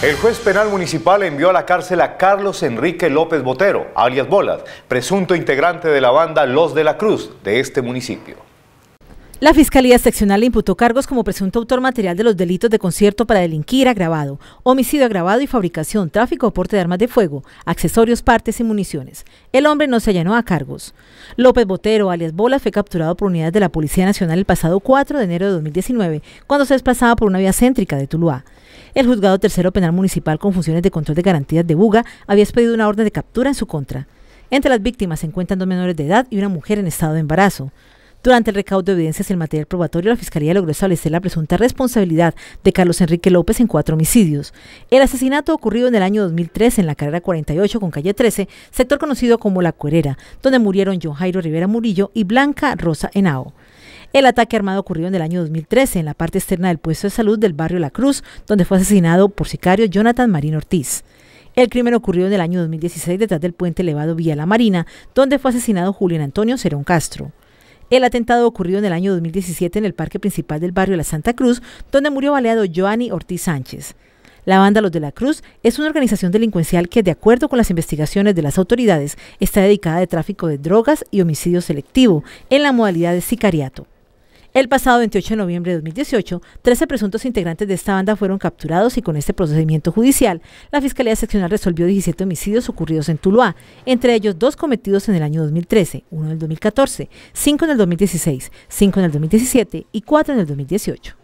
El juez penal municipal envió a la cárcel a Carlos Enrique López Botero, alias Bolas, presunto integrante de la banda Los de la Cruz de este municipio. La Fiscalía Seccional le imputó cargos como presunto autor material de los delitos de concierto para delinquir agravado, homicidio agravado y fabricación, tráfico o porte de armas de fuego, accesorios, partes y municiones. El hombre no se allanó a cargos. López Botero, alias Bolas, fue capturado por unidades de la Policía Nacional el pasado 4 de enero de 2019, cuando se desplazaba por una vía céntrica de Tuluá. El juzgado tercero penal municipal con funciones de control de garantías de Buga había expedido una orden de captura en su contra. Entre las víctimas se encuentran dos menores de edad y una mujer en estado de embarazo. Durante el recaudo de evidencias y el material probatorio, la Fiscalía logró establecer la presunta responsabilidad de Carlos Enrique López en cuatro homicidios. El asesinato ocurrido en el año 2003 en la carrera 48 con calle 13, sector conocido como La Cuerera, donde murieron John Jairo Rivera Murillo y Blanca Rosa Henao. El ataque armado ocurrió en el año 2013 en la parte externa del puesto de salud del barrio La Cruz, donde fue asesinado por sicario Jonathan Marín Ortiz. El crimen ocurrió en el año 2016 detrás del puente elevado Vía La Marina, donde fue asesinado Julián Antonio Cerón Castro. El atentado ocurrió en el año 2017 en el parque principal del barrio La Santa Cruz, donde murió baleado Joanny Ortiz Sánchez. La banda Los de la Cruz es una organización delincuencial que, de acuerdo con las investigaciones de las autoridades, está dedicada a tráfico de drogas y homicidio selectivo en la modalidad de sicariato. El pasado 28 de noviembre de 2018, 13 presuntos integrantes de esta banda fueron capturados y con este procedimiento judicial, la Fiscalía Seccional resolvió 17 homicidios ocurridos en Tuluá, entre ellos dos cometidos en el año 2013, uno en el 2014, cinco en el 2016, cinco en el 2017 y cuatro en el 2018.